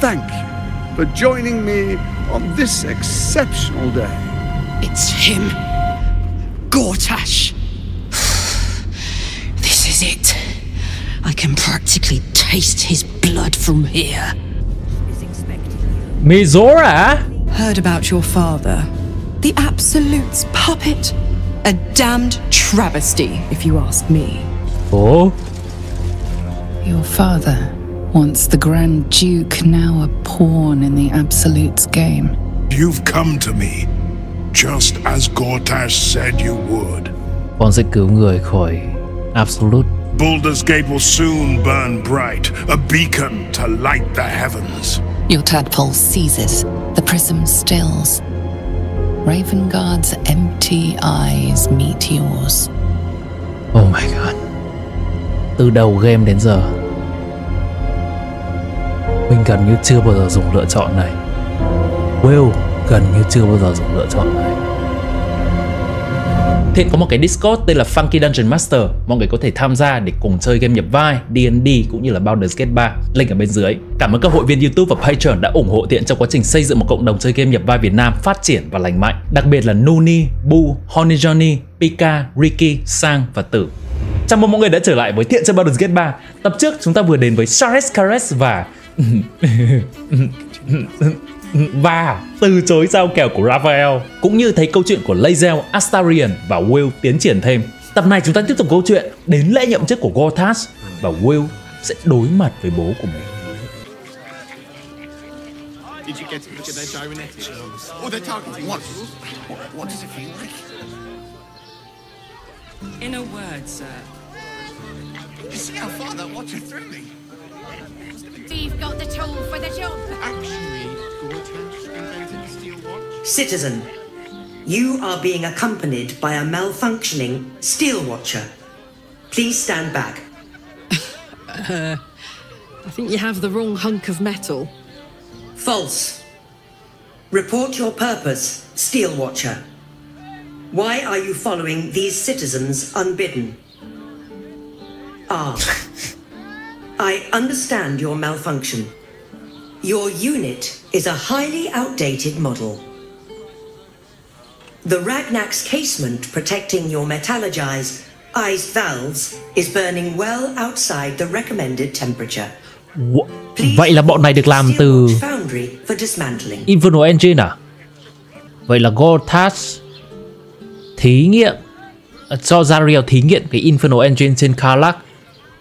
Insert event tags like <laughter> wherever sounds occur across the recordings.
thank you for joining me on this exceptional day. It's him. Gortash. <sighs> This is it. I can practically taste his blood from here. Mizora? Heard about your father. The Absolute's puppet. A damned travesty, if you ask me. Ủa? Your father, once the Grand Duke, now a pawn in the Absolute's game. You've come to me, just as Gortash said you would. Con sẽ cứu người khỏi Absolute. Baldur's Gate will soon burn bright, a beacon to light the heavens. Your tadpole seizes, the prism stills. Ravengard's empty eyes meet yours. Oh my god. Từ đầu game đến giờ Mình gần như chưa bao giờ dùng lựa chọn này. Will gần như chưa bao giờ dùng lựa chọn này. Thiện có một cái Discord tên là Funky Dungeon Master. Mọi người có thể tham gia để cùng chơi game nhập vai, D&D cũng như là Baldur's Gate 3 Link ở bên dưới. Cảm ơn các hội viên YouTube và Patreon đã ủng hộ Thiện trong quá trình xây dựng một cộng đồng chơi game nhập vai Việt Nam phát triển và lành mạnh. Đặc biệt là Nuni, Bu, Honey Johnny, Pika, Ricky, Sang và Tử. Chào mừng mọi người đã trở lại với Thiện chơi Baldur's Gate 3 Tập trước chúng ta vừa đến với Shares Caress và và từ chối giao kèo của Raphael cũng như thấy câu chuyện của Lae'zel, Astarion và Will tiến triển thêm. Tập này chúng ta tiếp tục câu chuyện đến lễ nhậm chức của Gortash và Will sẽ đối mặt với bố của mình. Did you get to look at their gyronetics? Oh, they're targeting what? what? What does it feel like? In a word, sir. You see how far that watcher threw me? We've got the tool for the job. Actually, Gortash invented steel watch. Citizen, you are being accompanied by a malfunctioning steel watcher. Please stand back. <laughs> I think you have the wrong hunk of metal. False. Report your purpose, steel watcher. Why are you following these citizens unbidden? Ah. <laughs> I understand your malfunction. Your unit is a highly outdated model. The Ragnak's casement protecting your metallogized eyes valves is burning well outside the recommended temperature. Wha- Vậy là bọn này được làm từ Foundry for dismantling. Inferno Engine à? Vậy là Gortash thí nghiệm cho Zariel thí nghiệm cái Inferno Engine trên Karlach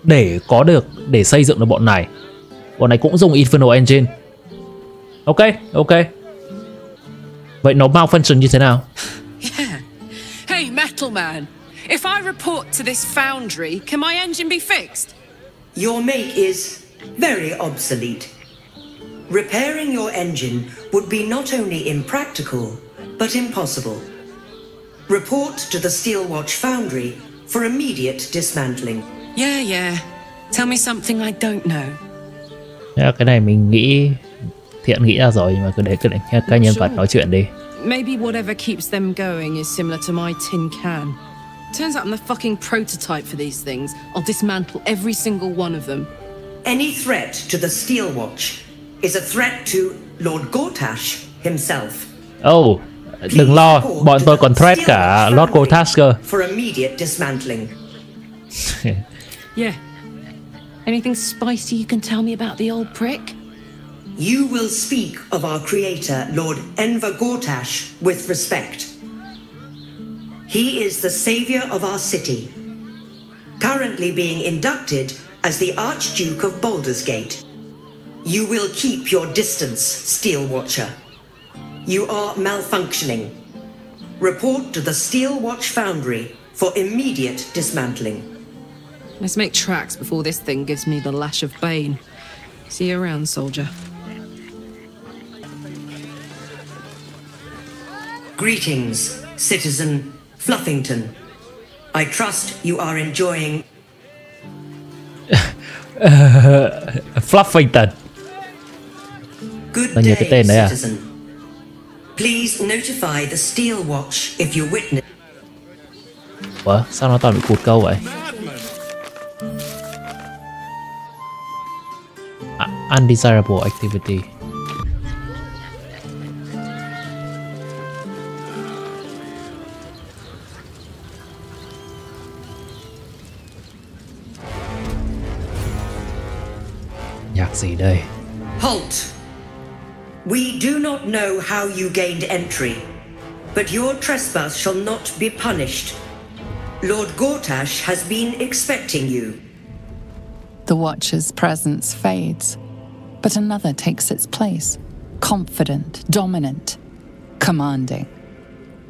để có được để xây dựng được bọn này. Bọn này cũng dùng Inferno Engine. Ok, ok. Vậy nó malfunction như thế nào? Yeah. Hey, Metal Man. If I report to this foundry, can my engine be fixed? Your make is very obsolete. Repairing your engine would be not only impractical, but impossible. Report to the Steelwatch Foundry for immediate dismantling. Yeah, yeah. Tell me something I don't know. Là Cái này mình nghĩ thiện nghĩ ra rồi nhưng mà cứ để cứ để các nhân vật nói chuyện đi. Maybe whatever keeps them going is similar to my tin can. Turns out I'm the fucking prototype for these things. I'll dismantle every single one of them. Any threat to the Steelwatch is a threat to Lord Gortash himself. Oh, đừng lo, bọn tôi còn threat cả Lord Gortash cơ. For immediate dismantling. <laughs> Yeah. Anything spicy you can tell me about the old prick? You will speak of our creator, Lord Enver Gortash, with respect. He is the savior of our city, currently being inducted as the Archduke of Baldur's Gate. You will keep your distance, Steel Watcher. You are malfunctioning. Report to the Steel Watch Foundry for immediate dismantling. Let's make tracks before this thing gives me the lash of Bane. See you around, soldier. Greetings, citizen Fluffington. I trust you are enjoying <laughs> Fluffington. good Bao nhiêu day, tên đấy à? citizen. Please notify the Steel Watch if you witness. Ủa, sao nó toàn bị cụt câu vậy? Undesirable activity nhạc gì đây Halt! We do not know how you gained entry, but your trespass shall not be punished. Lord Gortash has been expecting you. The Watcher's presence fades, but another takes its place. Confident, dominant, commanding.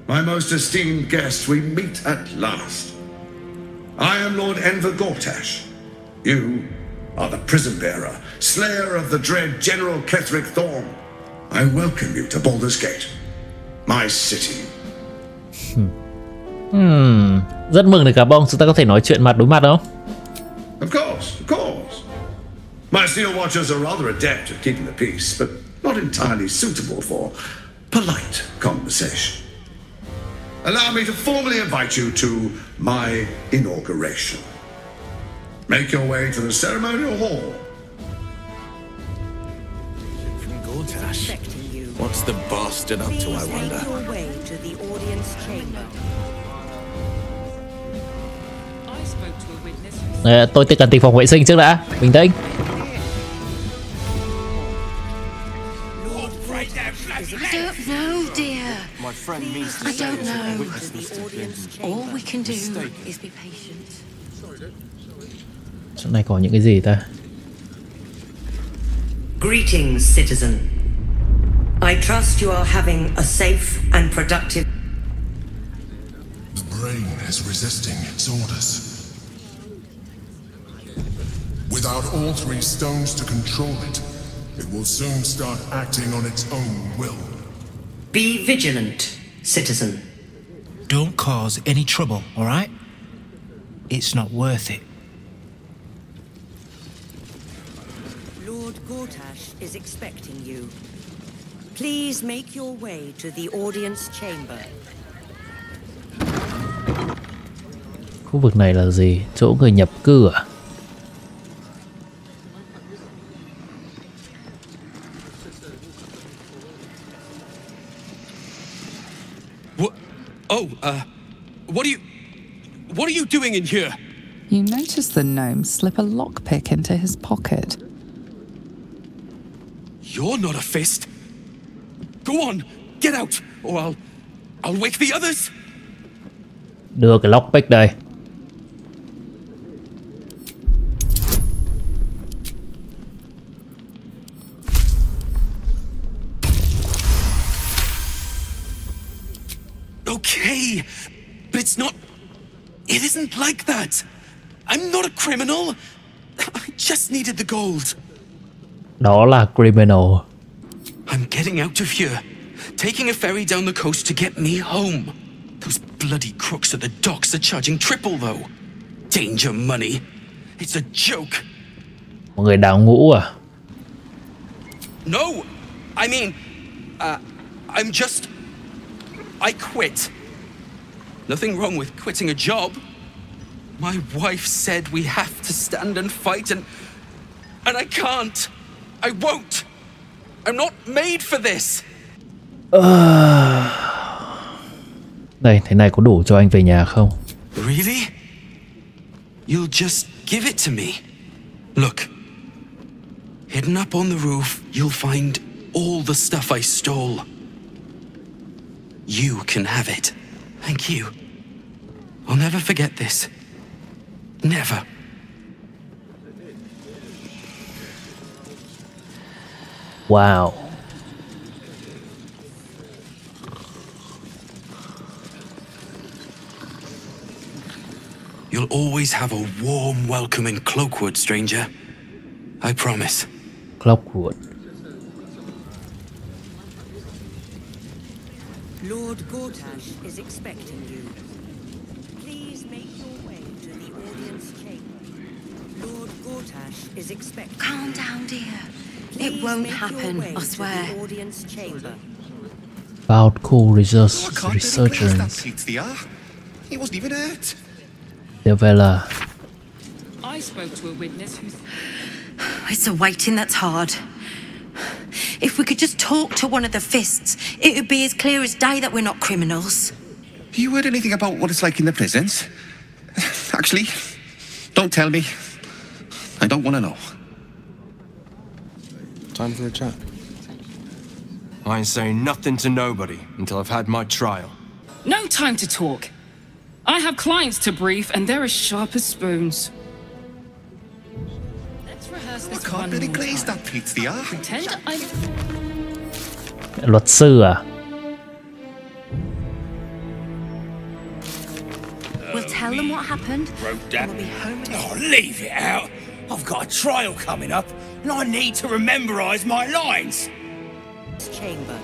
My most esteemed guest, we meet at last. I am Lord Enver Gortash. You are the prism bearer, slayer of the dread General Ketheric Thorm. I welcome you to Baldur's Gate, my city. Hmm, rất mừng được gặp ông, chúng ta có thể nói chuyện mặt đối mặt không? Of course, of course. My Steel Watchers are rather adept at keeping the peace, but not entirely suitable for polite conversation. Allow me to formally invite you to my inauguration. Make your way to the ceremonial hall. From Gortash. What's the bastard up to, I wonder? make your way to the audience chamber. I spoke to a witness who Ờ, tôi tự cần tìm phòng vệ sinh trước đã, bình tĩnh. I don't know, dear. My friend means I don't know. witness this to him. All we can do is be patient. Chỗ này có những cái gì ta? Greetings, citizen. I trust you are having a safe and productive. The brain is resisting its orders. Without all three stones to control it, it will soon start acting on its own will. Be vigilant, citizen. Don't cause any trouble, alright? It's not worth it. Lord Gortash is expecting you. Please make your way to the audience chamber. Khu vực này là gì? Chỗ người nhập cư à? Oh, uh, what are you. What are you doing in here? You notice the gnome slip a lockpick into his pocket. You're not a fist. Go on, get out, or I'll. I'll wake the others. Đưa cái lockpick đây. Criminal. I just needed the gold. Đó là criminal. I'm getting out of here. Taking a ferry down the coast to get me home. Those bloody crooks at the docks are charging triple, though. Danger money. It's a joke. Một người đào ngũ à? No! I mean, uh, I'm just. I quit. Nothing wrong with quitting a job. My wife said we have to stand and fight, and. and I can't. I won't. I'm not made for this. <sighs> Đây, thế này có đủ cho anh về nhà không? Really? You'll just give it to me? Look. Hidden up on the roof, you'll find all the stuff I stole. You can have it. Thank you. I'll never forget this. Never. Wow. You'll always have a warm welcome in Cloakwood, stranger. I promise. Clockwood. Lord Gortash is expecting you. Please make your way to the audience chamber. Lord is expecting Calm down, dear. Please It won't happen, way I to swear. The audience chamber. About cool research, I can't believe researchers. that Pizia. He wasn't even hurt. Devela. I spoke to a witness who's. It's a waiting that's hard. If we could just talk to one of the fists, it would be as clear as day that we're not criminals. You heard anything about what it's like in the prisons? <laughs> Actually, don't tell me. I don't want to know. Time for a chat. I ain't saying nothing to nobody until I've had my trial. No time to talk. I have clients to brief, and they're as sharp as spoons. Let's rehearse this I can't really glaze that pizza. Pretend I... Luật sư à? We'll tell them what happened. Wrote that. Oh, leave it out. I've got a trial coming up, and I need to rememberize my lines. Chamber.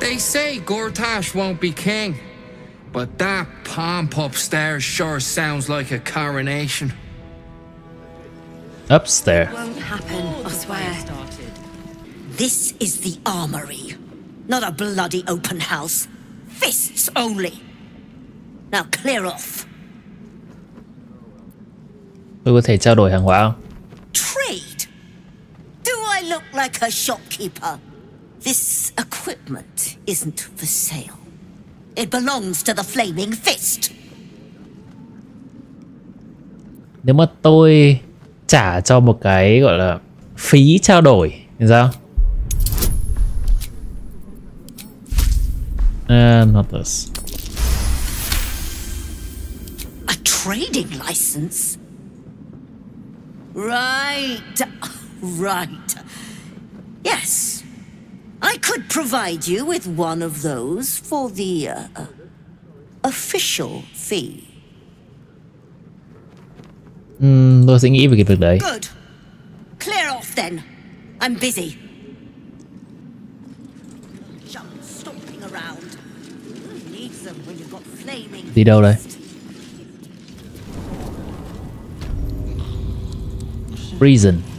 They say Gortash won't be king, but that pomp upstairs sure sounds like a coronation. Upstairs. Won't happen, I swear. This is the armory, not a bloody open house. Fists only. Now clear off. Tôi có thể trao đổi hàng hóa không? Trade? Do I look like a shopkeeper? This equipment isn't for sale. It belongs to the Flaming Fist. Nếu mà tôi trả cho một cái gọi là phí trao đổi thì sao? Uh, not this. A trading license? Right, right. Yes, I could provide you with one of those for the uh, uh, official fee. Ừm, tôi sẽ nghĩ về cái việc đấy. Good. Clear off then. I'm busy. Jump stomping around. Who needs them when you've got flaming Đi đâu đây? Reason.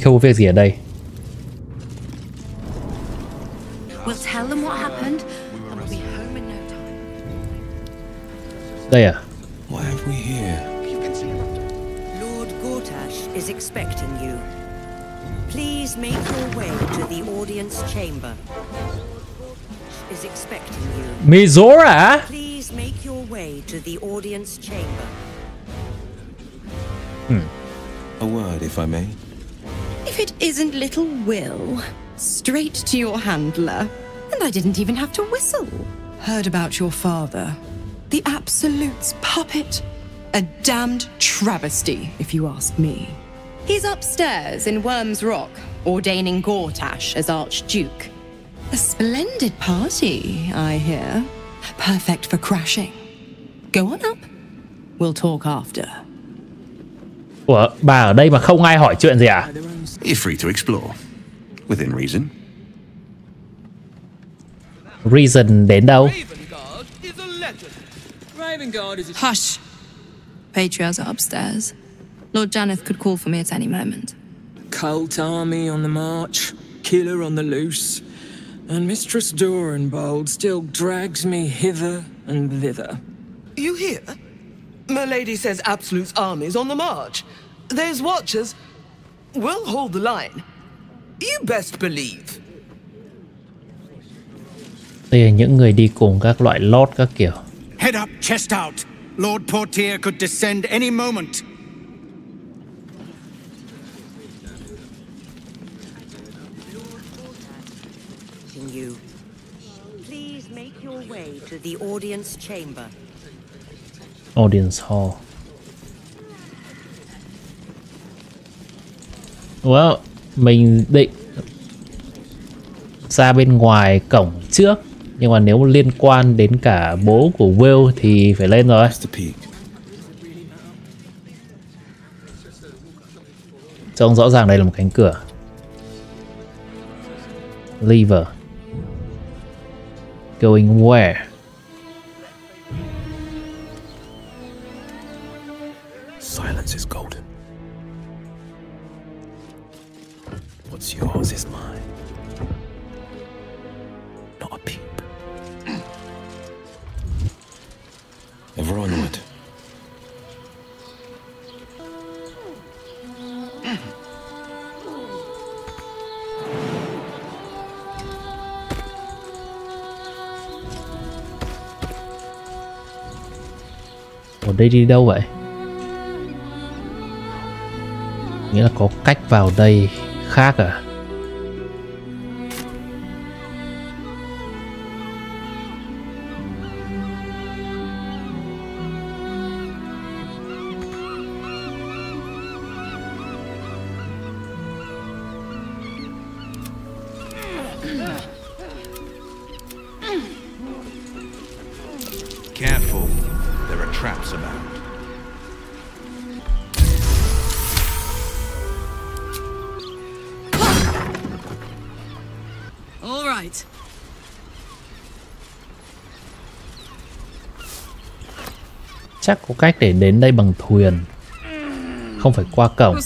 Mình không có việc gì ở đây. We'll tell them what happened, and we'll be home in no time. Đây à? What have we here? Lord Gortash is expecting you. Please make your way to the audience chamber. Is expecting you. Mizora? Please make your way to the audience chamber. Hmm. A word, if I may. Isn't little Wyll, straight to your handler. And I didn't even have to whistle. Heard about your father. The Absolute's puppet. A damned travesty, if you ask me. He's upstairs in Wyrm's Rock, ordaining Gortash as Archduke. A splendid party, I hear. Perfect for crashing. Go on up. We'll talk after. Ủa, bà ở đây mà không ai hỏi chuyện gì à? You're free to explore. Within reason. Reason đến đâu? Hush. Patriarchs are upstairs. Lord Janeth could call for me at any moment. Cult army on the march, killer on the loose, and Mistress Dorenbold still drags me hither and thither. You hear? My lady says Absolute's army's on the march. There's watchers. We'll hold the line. You best believe. Đây là những người đi cùng các loại lót các kiểu. Head up, chest out. Lord Portier could descend any moment. Expecting you. Please make your way to the audience chamber. Audience Hall. Well mình định ra bên ngoài cổng trước. Nhưng mà nếu liên quan đến cả bố của Will thì phải lên rồi. Trông rõ ràng đây là một cánh cửa. Lever. Going where? Silence is What's yours is mine. Not a peep. Ever onward. ở đây đi đâu vậy nghĩa là có cách vào đây khác à? Chắc có cách để đến đây bằng thuyền. Không phải qua cổng.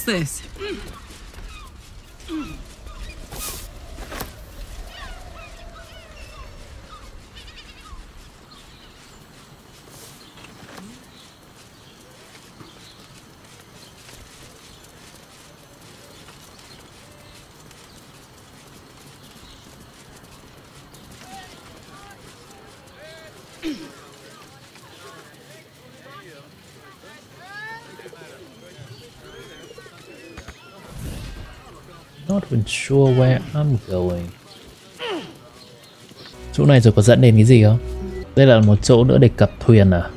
Not even sure where I'm going chỗ này rồi có dẫn đến cái gì không đây là một chỗ nữa để cập thuyền à.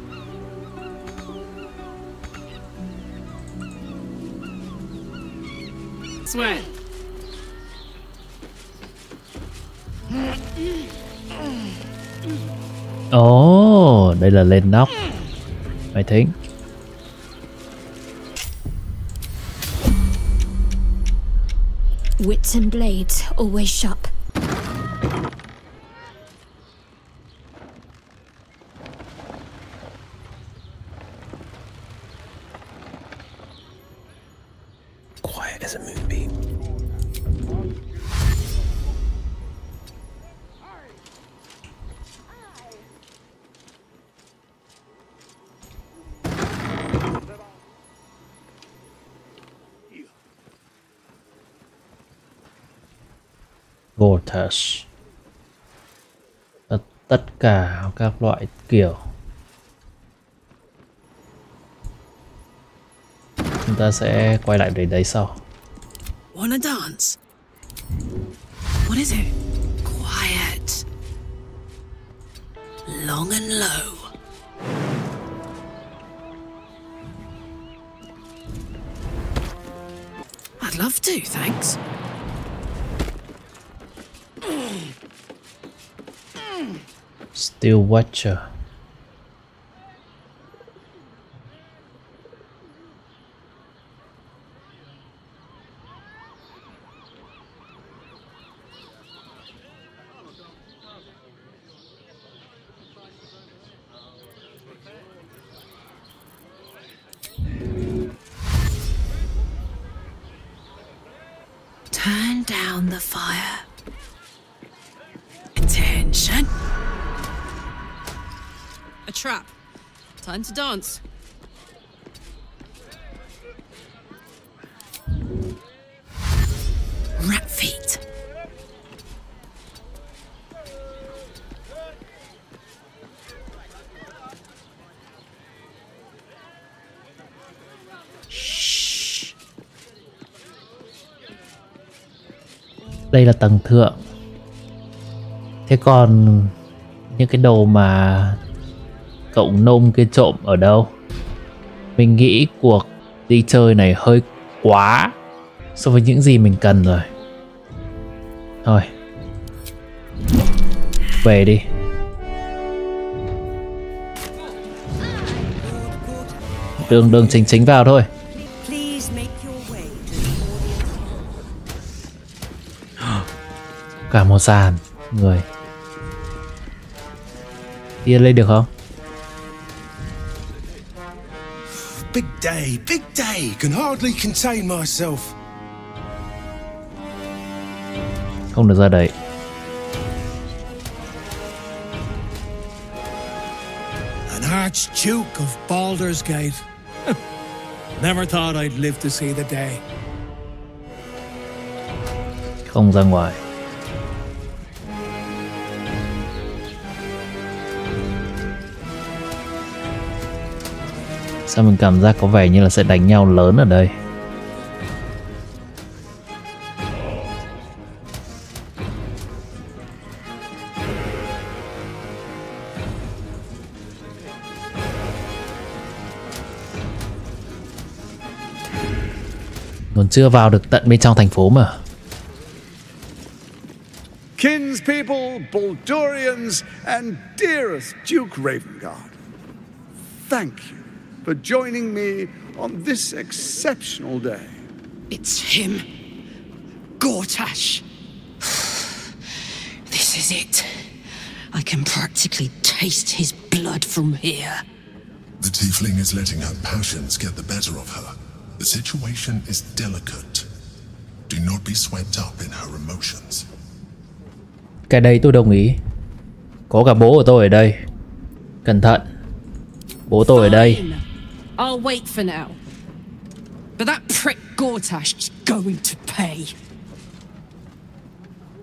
Ồ, oh, đây là lên nóc. I think. Wits and blades always sharp. Các loại kiểu. Chúng ta sẽ quay lại đến đấy sau. Turn down the fire. Trap. Time to dance. Rat feet. Đây là tầng thượng. Thế còn những cái đồ mà cậu nôm kia trộm ở đâu? Mình nghĩ cuộc đi chơi này hơi quá so với những gì mình cần rồi. Thôi, về đi. Đường đường chính chính vào thôi. Cả một dàn người. Đi lên được không? Day, big day. Can hardly contain myself. không được ra đấy An Archduke of Baldur's Gate. <laughs> Never thought I'd live to see the day. không ra ngoài sao mình cảm giác có vẻ như là sẽ đánh nhau lớn ở đây? Còn chưa vào được tận bên trong thành phố mà. Kinspeople, Baldurians, and dearest Duke Ravengard, thank you. For joining me on this exceptional day. It's him. Gortash. <sighs> This is it. I can practically taste his blood from here. The tiefling is letting her passions get the better of her. The situation is delicate. Do not be swept up in her emotions. Cái đấy tôi đồng ý Có cả bố của tôi ở đây Cẩn thận Bố tôi ở đây Fine. I'll wait for now. But that prick Gortash is going to pay.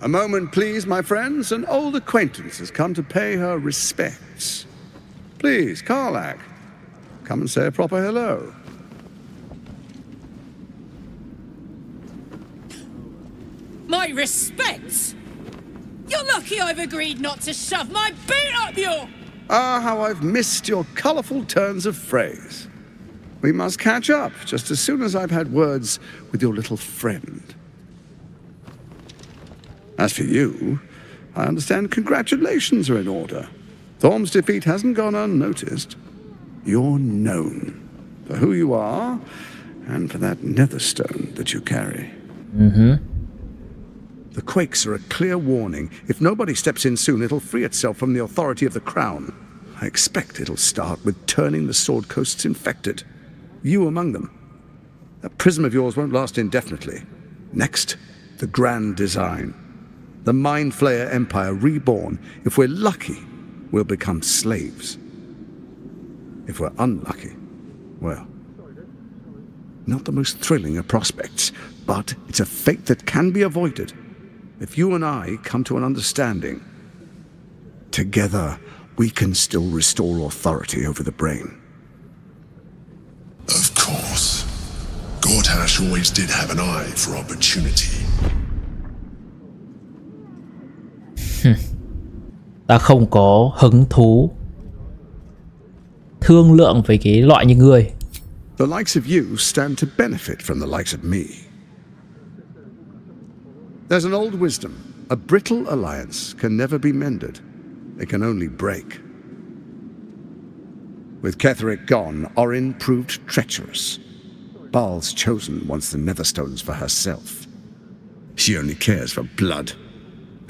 A moment, please, my friends. An old acquaintance has come to pay her respects. Please, Karlach, come and say a proper hello. My respects! You're lucky I've agreed not to shove my boot up your. Ah, how I've missed your colourful turns of phrase. We must catch up just as soon as I've had words with your little friend. As for you, I understand congratulations are in order. Thorm's defeat hasn't gone unnoticed. You're known for who you are and for that netherstone that you carry. Mm-hmm. The quakes are a clear warning. If nobody steps in soon, it'll free itself from the authority of the crown. I expect it'll start with turning the Sword Coasts infected. You among them. That prism of yours won't last indefinitely. Next, the grand design. The Mind Flayer Empire reborn. If we're lucky, we'll become slaves. If we're unlucky, well, not the most thrilling of prospects, but it's a fate that can be avoided if you and I come to an understanding. Together, we can still restore authority over the brain. Of course. Gortash always did have an eye for opportunity. Ta không có hứng thú Thương lượng với cái loại như ngươi The likes of you stand to benefit from the likes of me. There's an old wisdom. A brittle alliance can never be mended. It can only break. With Ketheric gone, Orin proved treacherous. Baal's chosen wants the Netherstones for herself. She only cares for blood.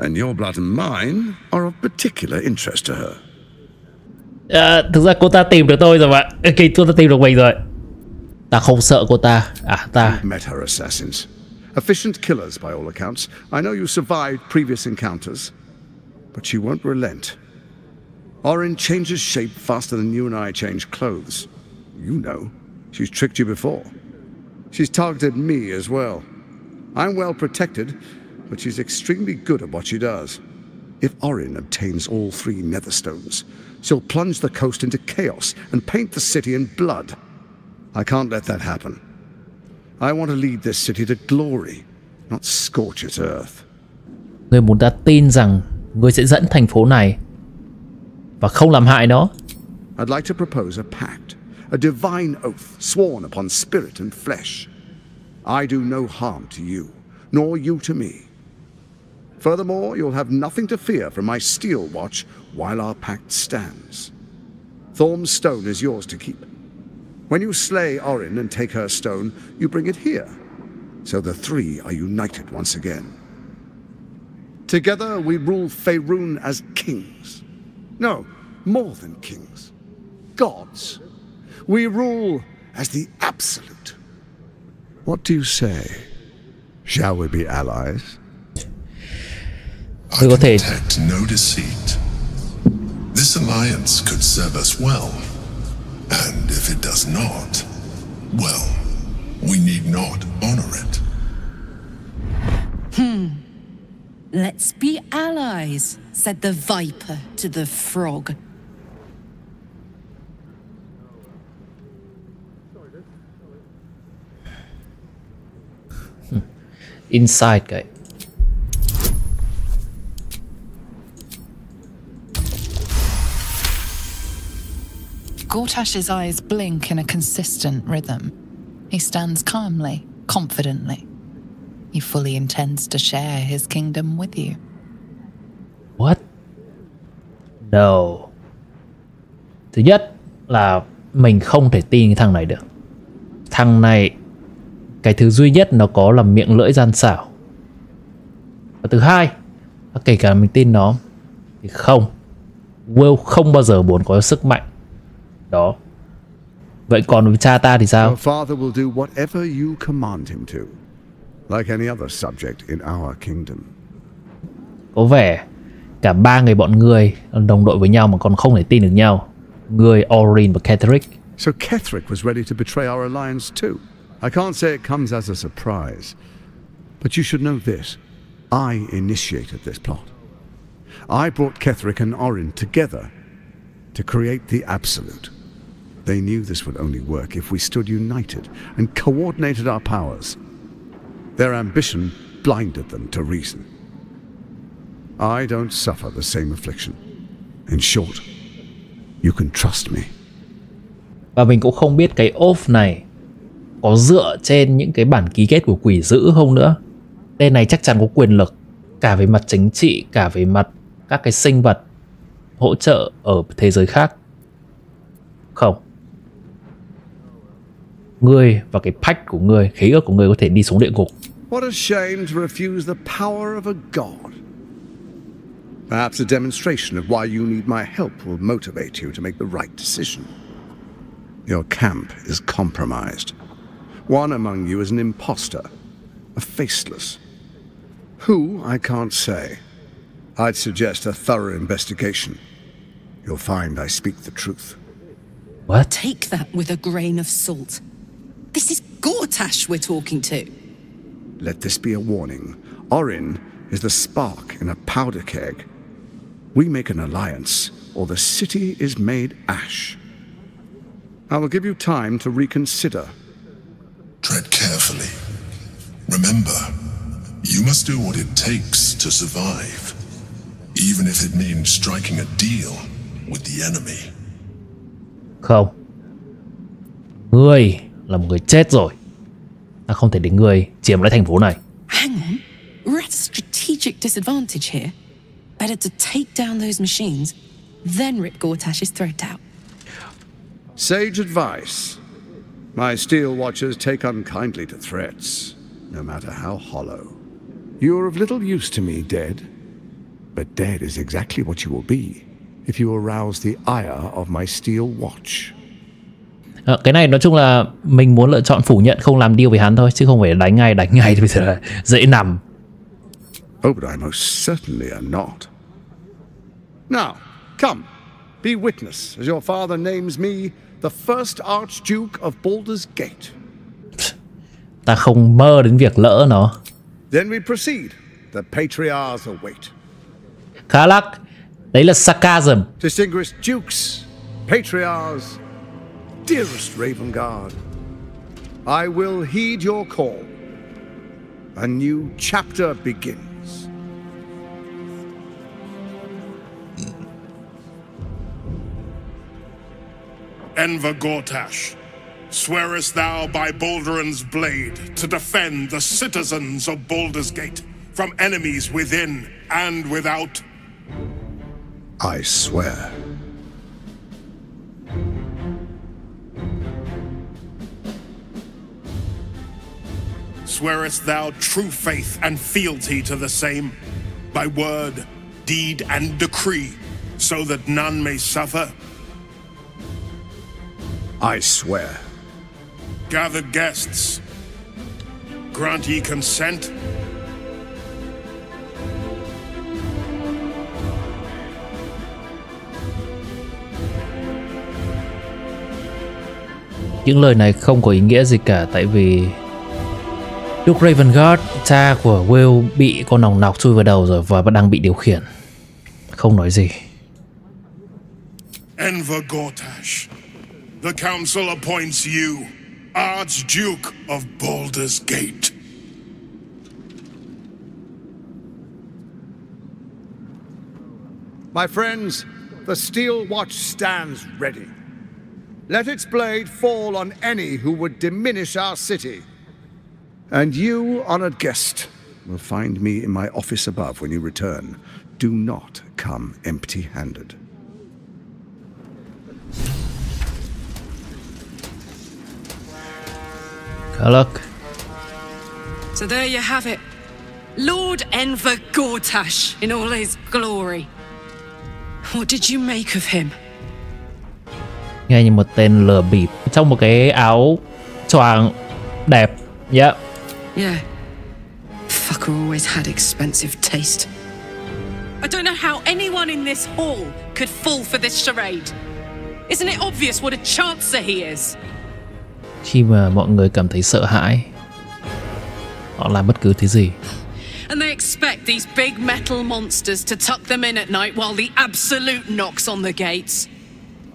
And your blood and mine are of particular interest to her. à, Thực ra cô ta tìm được tôi rồi mà Ok cô ta tìm được mình rồi Ta không sợ cô ta À ta You've met her assassins. Efficient killers, by all accounts. I know you survived previous encounters, but she won't relent. Orin changes shape faster than you and I change clothes. You know, she's tricked you before. She's targeted me as well. I'm well protected, but she's extremely good at what she does. If Orin obtains all three Netherstones, she'll plunge the coast into chaos and paint the city in blood. I can't let that happen. I want to lead this city to glory, not scorch its earth. Ngươi muốn ta tin rằng Ngươi sẽ dẫn thành phố này Và không làm hại nó I'd like to propose a pact, a divine oath sworn upon spirit and flesh. I do no harm to you, nor you to me. Furthermore, you'll have nothing to fear from my steel watch while our pact stands. Thorm's stone is yours to keep. When you slay Orin and take her stone, you bring it here, so the three are united once again. Together we rule Faerun as kings. No, more than kings. Gods. We rule as the Absolute. What do you say? Shall we be allies? Tôi có Detect no deceit. This alliance could serve us well. And if it does not, well, we need not honor it. Hmm. Let's be allies, said the viper to the frog. Inside cái Gortash's eyes blink in a consistent rhythm. He stands calmly, confidently. He fully intends to share his kingdom with you. What? No. Thứ nhất là mình không thể tin thằng này được. Thằng này cái thứ duy nhất nó có là miệng lưỡi gian xảo. Và thứ hai, kể cả mình tin nó thì không. Will không bao giờ muốn có sức mạnh đó. Vậy còn với cha ta thì sao? Có vẻ cả ba người bọn người đồng đội với nhau mà còn không thể tin được nhau. Người Orin và Ketherick. So Ketherick was ready to betray our alliance too. I can't say it comes as a surprise, but you should know this. I initiated this plot. I brought Ketheric and Orin together to create the Absolute. They knew this would only work if we stood united and coordinated our powers. Their ambition blinded them to reason. I don't suffer the same affliction. In short, you can trust me. Và mình cũng không biết cái off này có dựa trên những cái bản ký kết của quỷ dữ không nữa. Tên này chắc chắn có quyền lực cả về mặt chính trị, cả về mặt các cái sinh vật hỗ trợ ở thế giới khác. Không. Ngươi và cái pact của ngươi, khí ước của ngươi có thể đi xuống địa ngục. What a shame to refuse the power of a god. Perhaps a demonstration of why you need my help will motivate you to make the right decision. Your camp is compromised. One among you is an impostor, a faceless. Who, I can't say. I'd suggest a thorough investigation. You'll find I speak the truth. What? Take that with a grain of salt. This is Gortash we're talking to. Let this be a warning. Orin is the spark in a powder keg. We make an alliance, or the city is made ash. I will give you time to reconsider. Tread carefully. Remember, you must do what it takes to survive, even if it means striking a deal with the enemy. Không. Ngươi là một người chết rồi. Ta không thể để ngươi chiếm lấy thành phố này. Hang on. We're at a strategic disadvantage here. Better to take down those machines, then rip Gortash's throat out. Sage advice. My steel watchers take unkindly to threats, no matter how hollow. You're of little use to me, dead. But dead is exactly what you will be if you arouse the ire of my steel watch. À, cái này nói chung là mình muốn lựa chọn phủ nhận không làm deal với hắn thôi chứ không phải đánh ngay đánh ngay thì bây giờ là <laughs> dễ nằm. Oh, but I most certainly am not. Now, come, be witness as your father names me the first Archduke of Baldur's Gate. Ta không mơ đến việc lỡ nó. Then we proceed. The patriarchs await. Khá lắc. Đấy là sarcasm. Distinguished dukes, patriarchs, dearest Ravengard, I will heed your call. A new chapter begins. Enver Gortash, Swearest thou by Balduran's blade to defend the citizens of Baldur's Gate from enemies within and without? I swear. Swearest thou true faith and fealty to the same, by word, deed, and decree, so that none may suffer? I swear. Gathered guests, grant ye consent? Những lời này không có ý nghĩa gì cả tại vì Duke Ravengard, cha của Will bị con nòng nọc chui vào đầu rồi và đang bị điều khiển. Không nói gì. Enver Gortash, the council appoints you Archduke of Baldur's Gate. My friends, the Steel Watch stands ready. Let its blade fall on any who would diminish our city. And you, honored guest, will find me in my office above when you return. Do not come empty handed. So there you have it. Lord Enver Gortash in all his glory. What did you make of him? Nghe như một tên lừa bịp trong một cái áo choàng đẹp. Yep. Yeah. Fucker always had expensive taste. I don't know how anyone in this hall could fall for this charade. Isn't it obvious what a chancer he is? Khi mà mọi người cảm thấy sợ hãi, họ làm bất cứ thứ gì. And they expect these big metal monsters to tuck them in at night while the Absolute knocks on the gates.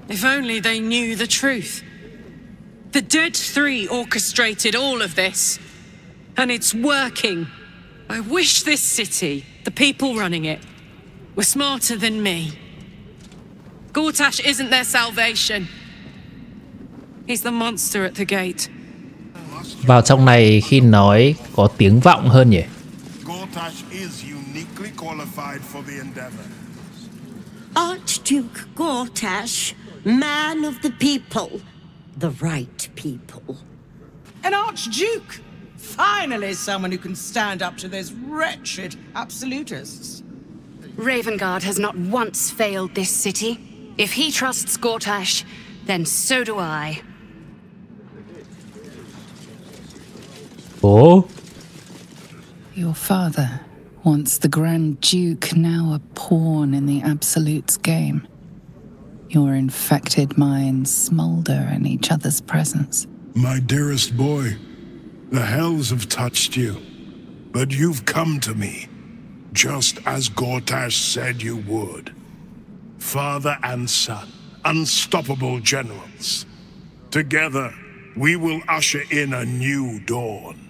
If only they knew the truth. The Dead Three orchestrated all of this. And it's working. I wish this city, the people running it, were smarter than me. Gortash isn't their salvation. He's the monster at the gate. Vào trong này khi nói có tiếng vọng hơn nhỉ? Gortash is uniquely qualified for the endeavor. Archduke Gortash, man of the people, the right people. An Archduke! Finally, someone who can stand up to those wretched absolutists. Ravengard has not once failed this city. If he trusts Gortash, then so do I. Oh? Your father, once the Grand Duke, now a pawn in the Absolute's game. Your infected minds smolder in each other's presence. My dearest boy, the hells have touched you, but you've come to me, just as Gortash said you would. Father and son, unstoppable generals. Together, we will usher in a new dawn.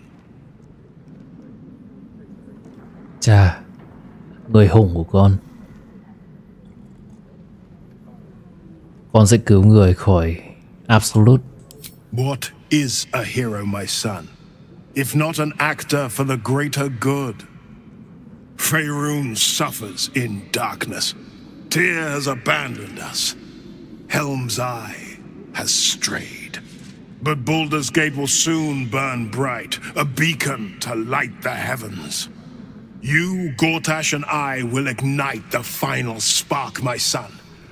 Chà, người hùng của con. Con sẽ cứu người khỏi Absolute. What is a hero, my son? If not an actor for the greater good? Faerun suffers in darkness. Tyr has abandoned us. Helm's Eye has strayed. But Baldur's Gate will soon burn bright, a beacon to light the heavens. You, Gortash, and I will ignite the final spark, my son.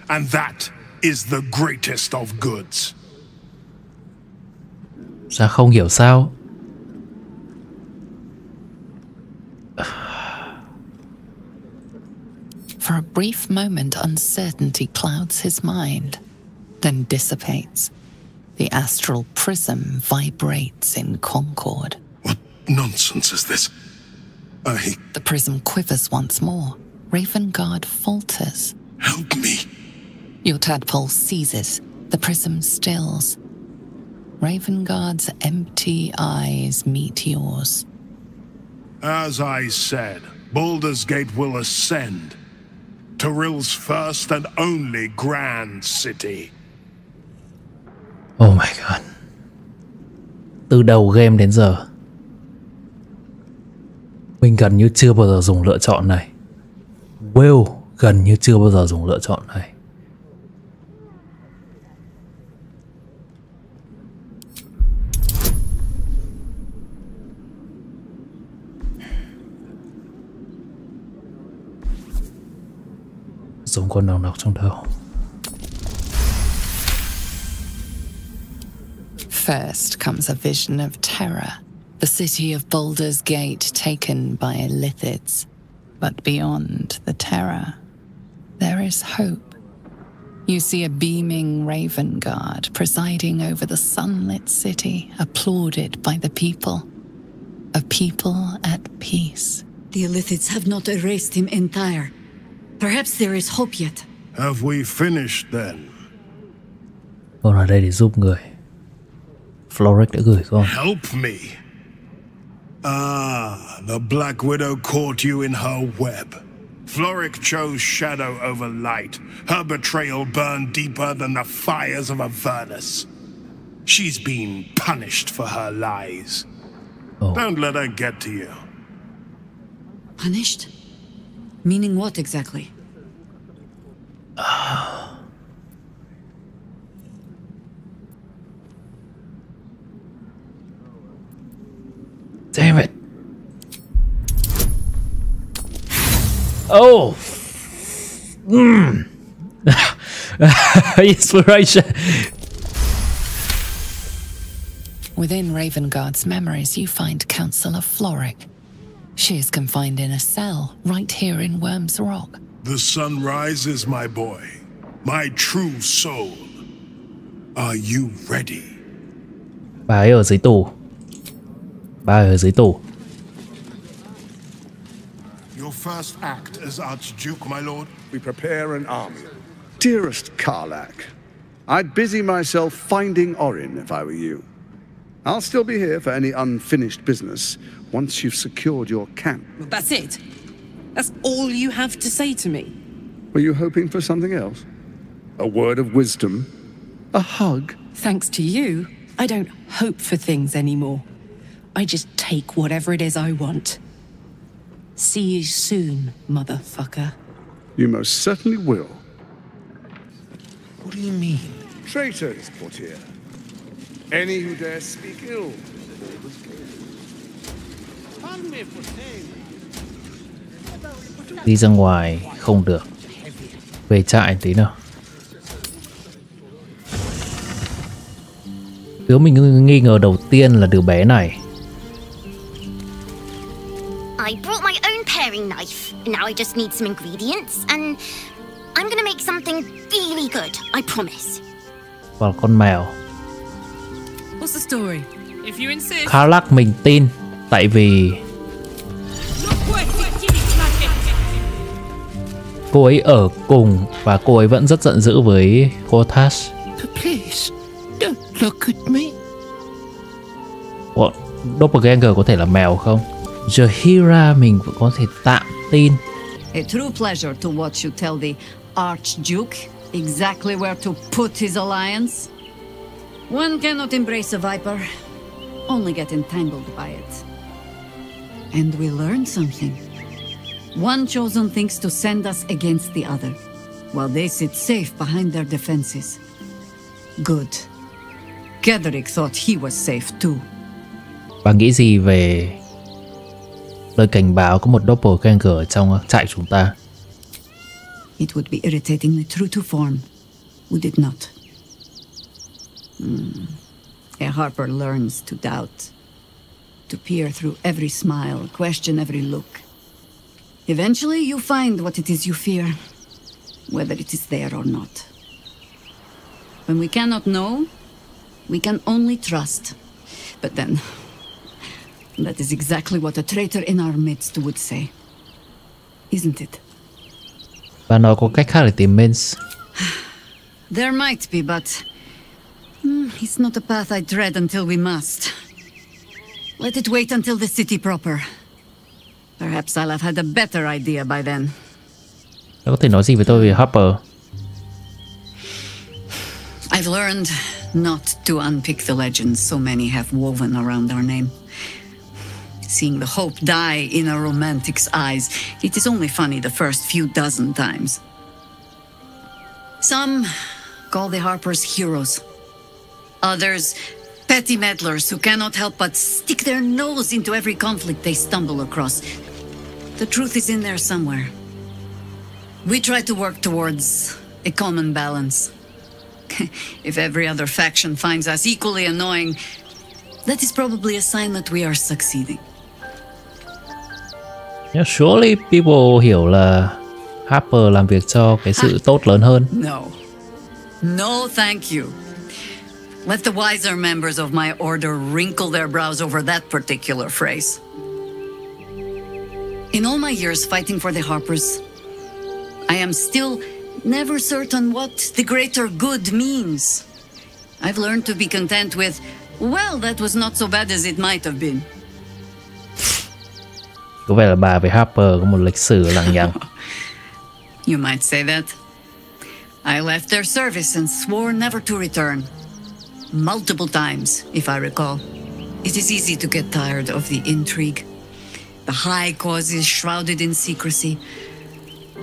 And that is the greatest of goods. Sao không hiểu sao? For a brief moment, uncertainty clouds his mind, then dissipates. The astral prism vibrates in concord. What nonsense is this? I... The prism quivers once more. Ravengard falters. Help me. Your tadpole seizes. The prism stills. Ravengard's empty eyes meet yours. As I said, Baldur's Gate will ascend. Tyrill's first and only grand city. Oh my god. Từ đầu game đến giờ Mình gần như chưa bao giờ dùng lựa chọn này. Will gần như chưa bao giờ dùng lựa chọn này. Dùng con nào nọc trong đầu First comes a vision of terror, the city of Baldur's Gate taken by Illithids. But beyond the terror, there is hope. You see a beaming Ravengard presiding over the sunlit city, applauded by the people. A people at peace. The Illithids have not erased him entire. Perhaps there is hope yet. Have we finished then? Con ở đây để giúp người Florrick đã gửi con Help me. Ah, the Black Widow caught you in her web. Florrick chose shadow over light. Her betrayal burned deeper than the fires of Avernus. She's been punished for her lies. Don't let her get to you. Punished? Meaning what exactly? Damn it. Oh. Mm. <laughs> Inspiration. Within Ravengard's memories, you find Councillor Florrick. She is confined in a cell right here in Wyrm's Rock. The sun rises, my boy. My true soul. Are you ready? Bà ấy ở dưới tù Bà ấy ở dưới tù Your first act as Archduke, my lord? We prepare an army. Dearest Karlach, I'd busy myself finding Orin if I were you. I'll still be here for any unfinished business once you've secured your camp. That's it. That's all you have to say to me. Were you hoping for something else? A word of wisdom? A hug? Thanks to you, I don't hope for things anymore. I just take whatever it is I want. See you soon, motherfucker. You most certainly will. What do you mean? Traitors, Portier. Any who dare speak ill. Đi ra ngoài không được Về trại tí nào Đứa mình nghi ngờ đầu tiên là đứa bé này I just need some ingredients, and I'm gonna make something really good, I promise. Và con mèo What's the story? If you insist. Karlak mình tin Tại vì cô ấy ở cùng Và cô ấy vẫn rất giận dữ với Kotash Please, don't look at me. What? Doppelganger có thể là mèo không? Jahira mình vẫn có thể tạm tin A true pleasure to watch you tell the Archduke exactly where to put his alliance. One cannot embrace a viper, only get entangled by it. And we learn something. One chosen thinks to send us against the other, while they sit safe behind their defenses. Good. Gedrick thought he was safe too. Bà nghĩ gì về lời cảnh báo có một doppelganger ở trong trại chúng ta? It would be irritatingly true to form, would it not? Hmm. A Harper learns to doubt, to peer through every smile, question every look. Eventually, you find what it is you fear, whether it is there or not. When we cannot know, we can only trust. But then, that is exactly what a traitor in our midst would say. Isn't it? Bà nói có cách khác để tìm Minsc There might be, but hmm, it's not a path I tread until we must. Let it wait until the city proper. Perhaps I'll have had a better idea by then. Bà có thể nói gì với tôi về Harper? I've learned not to unpick the legends so many have woven around our name. Seeing the hope die in a romantic's eyes, it is only funny the first few dozen times. Some call the Harpers heroes. Others, petty meddlers who cannot help but stick their nose into every conflict they stumble across. The truth is in there somewhere. We try to work towards a common balance. <laughs> if every other faction finds us equally annoying, that is probably a sign that we are succeeding. Yeah, surely people hiểu là Harper làm việc cho cái sự tốt lớn hơn. No. No, thank you. Let the wiser members of my order wrinkle their brows over that particular phrase. In all my years fighting for the Harpers, I am still never certain what the greater good means. I've learned to be content with, well, that was not so bad as it might have been. Có vẻ là bà với Harper có một lịch sử lằng nhằng. <laughs> You might say that. I left their service and swore never to return. Multiple times, if I recall. It is easy to get tired of the intrigue. The high causes shrouded in secrecy.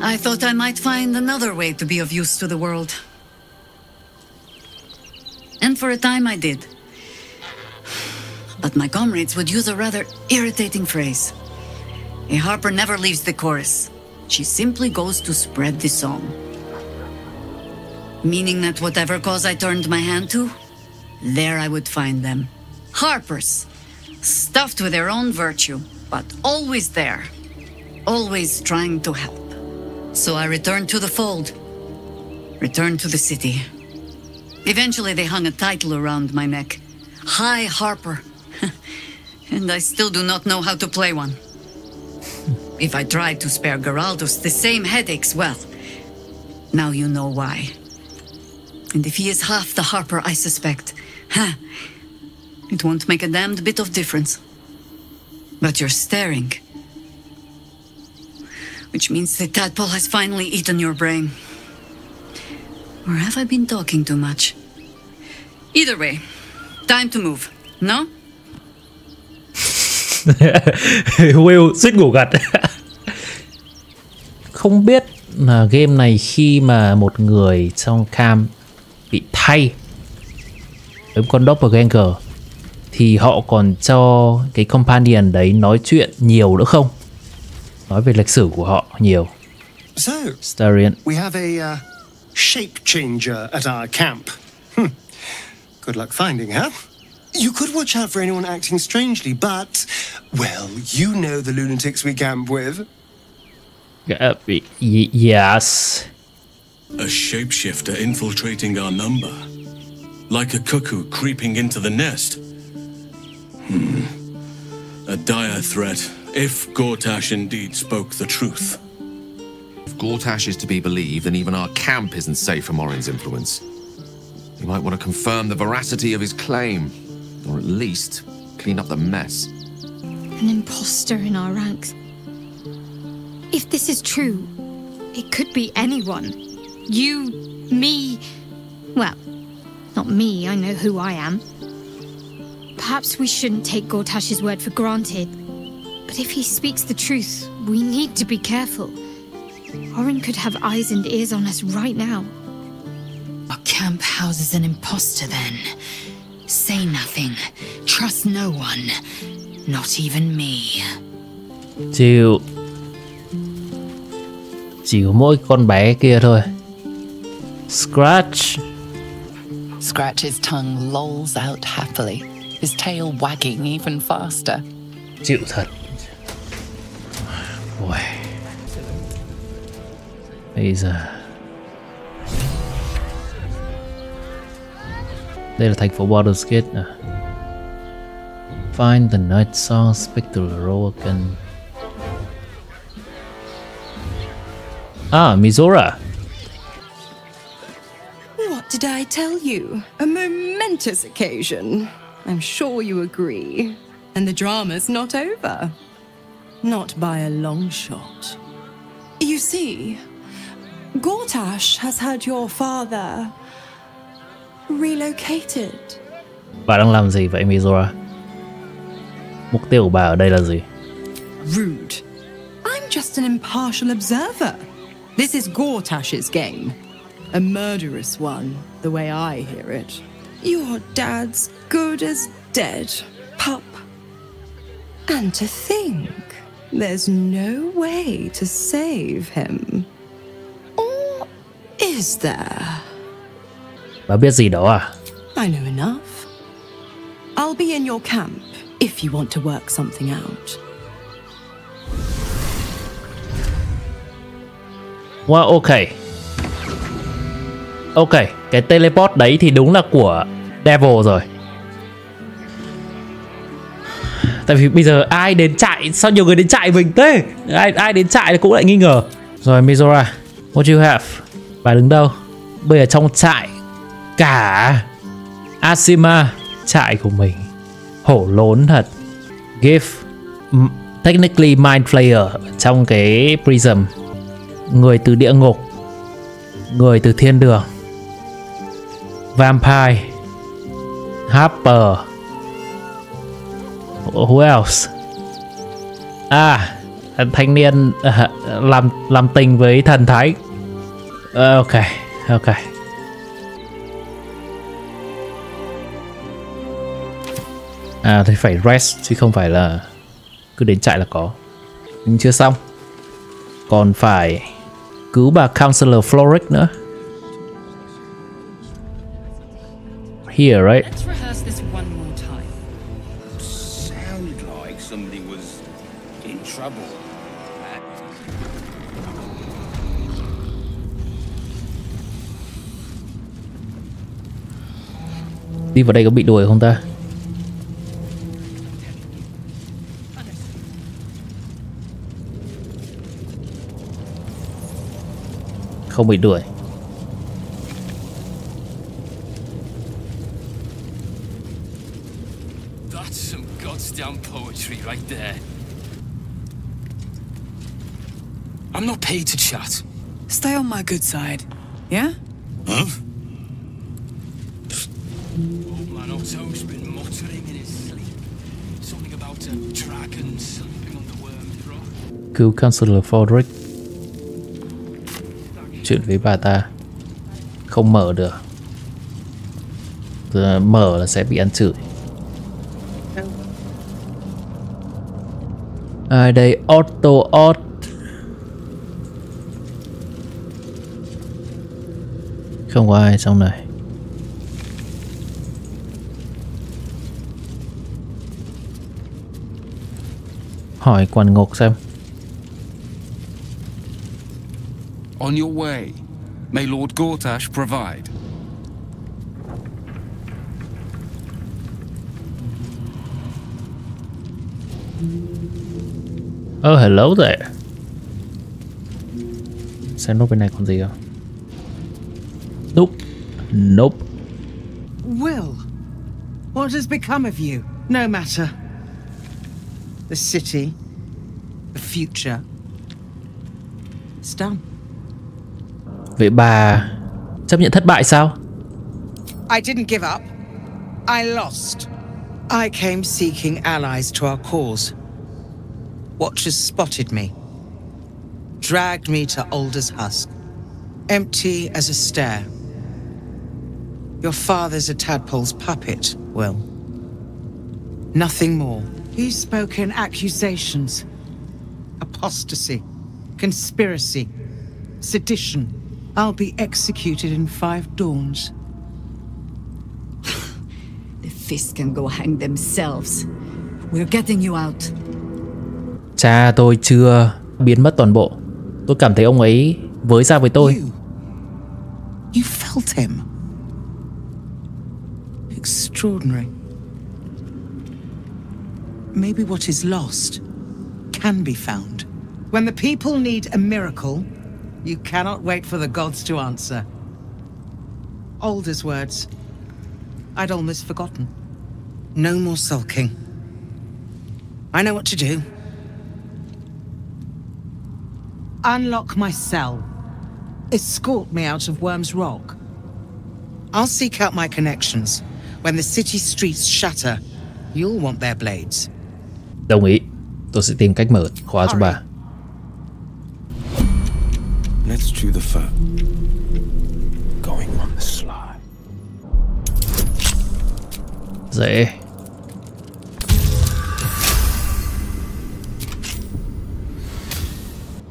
I thought I might find another way to be of use to the world. And for a time I did. But my comrades would use a rather irritating phrase. A harper never leaves the chorus. She simply goes to spread the song. Meaning that whatever cause I turned my hand to, there I would find them. Harpers, stuffed with their own virtue, but always there, always trying to help. So I returned to the fold, returned to the city. Eventually, they hung a title around my neck High Harper. <laughs> and I still do not know how to play one. If I tried to spare Geraldos the same headaches, well, now you know why. And if he is half the Harper I suspect, huh, it won't make a damned bit of difference. But you're staring. Which means the tadpole has finally eaten your brain. Or have I been talking too much? Either way, time to move, no? <laughs> Will suýt ngủ gật <laughs> Không biết là game này khi mà một người trong cam bị thay với con doppelganger thì họ còn cho cái companion đấy nói chuyện nhiều nữa không? Nói về lịch sử của họ nhiều. So, Starion. we have a uh, shape changer at our camp. Hmm. Good luck finding her. You could watch out for anyone acting strangely, but, well, you know the lunatics we camp with. Uh, y- yes. A shapeshifter infiltrating our number. Like a cuckoo creeping into the nest. Hmm. A dire threat, if Gortash indeed spoke the truth. If Gortash is to be believed, then even our camp isn't safe from Orin's influence. You might want to confirm the veracity of his claim, or at least clean up the mess. An imposter in our ranks. If this is true, it could be anyone. You, me. Well, not me, I know who I am. Perhaps we shouldn't take Gortash's word for granted. But if he speaks the truth, we need to be careful. Orin could have eyes and ears on us right now. Our camp houses an imposter then. Say nothing. Trust no one. Not even me. Chịu Chỉ có mỗi con bé kia thôi Scratch Scratch's tongue lolls out happily, his tail wagging even faster. Chịu thật Ôi. Bây giờ Là thành phố Baldur's Gate à Find the Night Song Spectral Rogan Ah, Mizora What did I tell you? A momentous occasion. I'm sure you agree. And the drama's not over. Not by a long shot. You see, Gortash has had your father. Bà đang làm gì vậy Mizora? Mục tiêu của bà ở đây là gì? Rude. I'm just an impartial observer. This is Gortash's game. A murderous one, the way I hear it. Your dad's good as dead, pup. And to think, there's no way to save him. Or is there? Bà biết gì đó à? I know enough. I'll be in your camp if you want to work something out. Wow, ok. Ok, cái teleport đấy thì đúng là của Devil rồi. Tại vì bây giờ ai đến chạy Sao nhiều người đến chạy mình thế Ai ai đến chạy cũng lại nghi ngờ Rồi Mizora What you have Bà đứng đâu Bây giờ trong trại Cả Asima Trại của mình Hổ lốn thật Give Technically Mind player Trong cái Prism Người từ địa ngục Người từ thiên đường Vampire Harper Who else? À, thanh niên uh, làm làm tình với thần thái. Uh, ok, ok. À thì phải rest chứ không phải là cứ đến chạy là có. Nhưng chưa xong. Còn phải cứu bà Counselor Floric nữa. Here, right? Let's rehearse this one more time. Sounded like somebody was in trouble. Đi vào đây có bị đuổi không ta? Không bị đuổi. That's some goddamn poetry right there. I'm not paid to chat. Stay on my good side, yeah? Huh? Old man Otto's been muttering in his sleep. Something about a dragon sleeping on the Wyrm's Rock. Cứu Counselor Florrick Chuyện với bà ta. Không mở được. Mở là sẽ bị ăn chửi. Ai đây? Otto Ott. Không có ai trong này. Hỏi quần ngục xem. On your way. May Lord Gortash provide. Oh, hello there. Xem nốt bên này còn gì không? Nope. Nope. Wyll, what has become of you? No matter. The city, the future. It's done. Vậy bà chấp nhận thất bại sao? I didn't give up. I lost. I came seeking allies to our cause. Watchers spotted me, dragged me to Ulder's husk, empty as a stair. Your father's a tadpole's puppet, Wyll. Nothing more. He's spoken accusations apostasy, conspiracy, sedition. I'll be executed in five dawns. <sighs> The Fist can go hang themselves. We're getting you out. Cha tôi chưa biến mất toàn bộ. Tôi cảm thấy ông ấy với ra với tôi. You felt him. Extraordinary. Maybe what is lost can be found. When the people need a miracle, you cannot wait for the gods to answer. Ulder's words. I'd almost forgotten. No more sulking. I know what to do. Unlock my cell. Escort me out of Wyrm's Rock. I'll seek out my connections. When the city streets shatter, you'll want their blades. Đồng ý. Tôi sẽ tìm cách mở khóa cho bà. Let's chew the fat. Going on the sly. Dễ.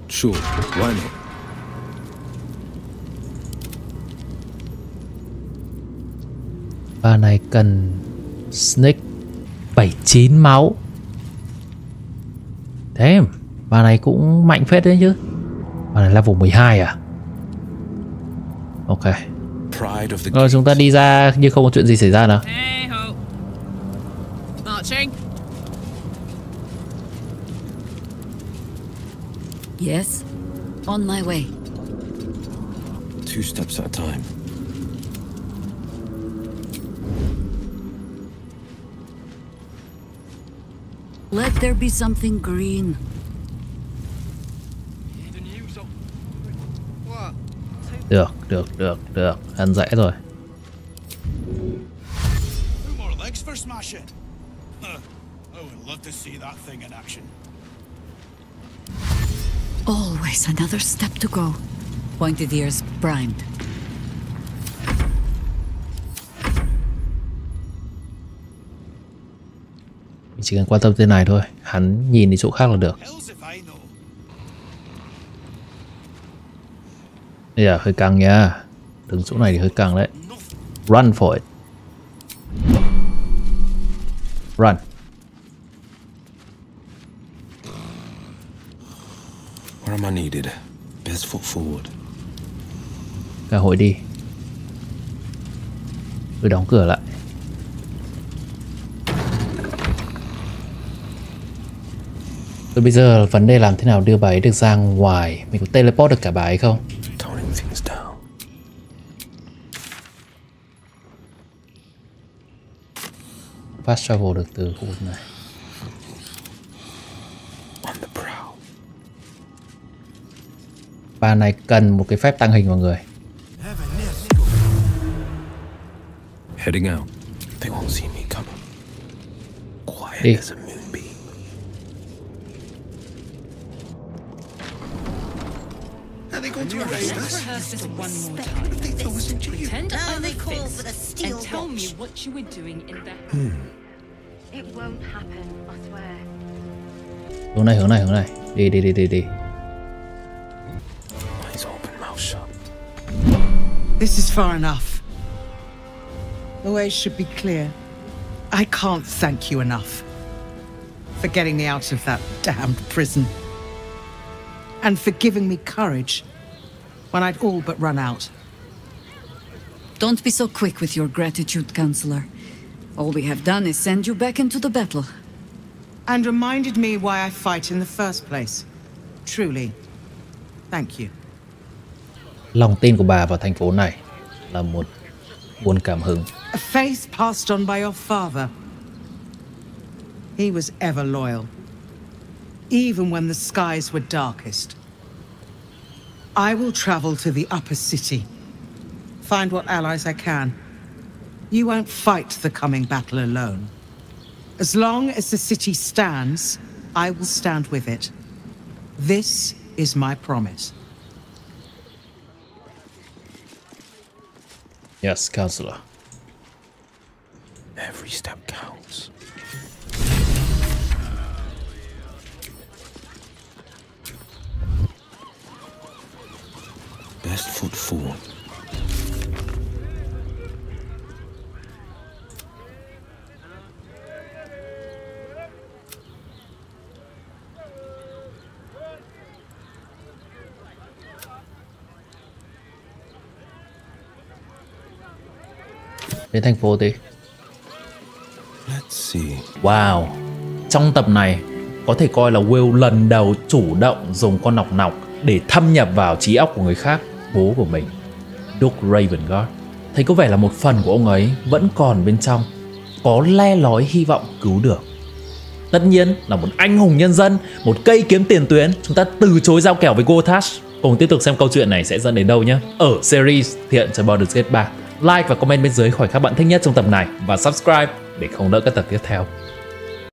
Sure, why not? Bà này cần Snake 79 máu Thế Bà này cũng mạnh phết đấy chứ Bà này level 12 à Ok Pride of the Rồi chúng ta đi ra như không có chuyện gì xảy ra nào Hey ho. Marching. Yes? On my way. Two steps at a time. Let there be something green. Được, được, được, được Ăn dễ rồi. Always another step to go. Pointed ears primed. Mình chỉ cần quan tâm tên này thôi Hắn nhìn đi chỗ khác là được Bây giờ hơi căng nha. Đứng chỗ này thì hơi căng đấy. Run for it. Run. Where am I needed? Best foot forward. Cả hội đi. Cứ đóng cửa lại. Rồi bây giờ vấn đề làm thế nào đưa bà ấy được ra ngoài? Mình có teleport được cả bà ấy không Fast travel được từ khu vực này On the prowl. Bà này cần một cái phép tăng hình vào người Heading out. They won't see me coming. Quiet Đi as a moonbeam. Are they going to arrest us? Rehearse this one more time. Pretend Now I'm they a call fist for the steel and tell me what you were doing in there. It Hướng này hướng này hướng này Đi đi đi đi đi Eyes open, mouth shut. This is far enough. The way should be clear. I can't thank you enough for getting me out of that damned prison. And for giving me courage when I'd all but run out. Don't be so quick with your gratitude, Counselor. All we have done is send you back into the battle. And reminded me why I fight in the first place. Truly. Thank you. Lòng tin của bà vào thành phố này Là một nguồn cảm hứng A faith passed on by your father. He was ever loyal, even when the skies were darkest. I will travel to the upper city, find what allies I can. You won't fight the coming battle alone. As long as the city stands, I will stand with it. This is my promise. Yes, counselor Every step counts. Best foot forward. Đến thành phố see. Wow. Trong tập này Có thể coi là Will lần đầu chủ động dùng con nọc nọc Để thâm nhập vào trí óc của người khác Bố của mình. Duke Ravengard. Thấy có vẻ là một phần của ông ấy Vẫn còn bên trong Có le lói hy vọng cứu được. Tất nhiên là một anh hùng nhân dân Một cây kiếm tiền tuyến Chúng ta từ chối giao kèo với Gotash Cùng tiếp tục xem câu chuyện này sẽ dẫn đến đâu nhé Ở series Thiện cho Baldur's Gate 3 like và comment bên dưới khỏi các bạn thích nhất trong tập này và subscribe để không lỡ các tập tiếp theo.